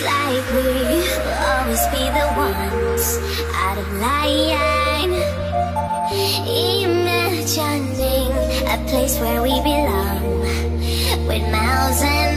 Like we will always be the ones out of line. Imagining a place where we belong With miles and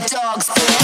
the dog's been.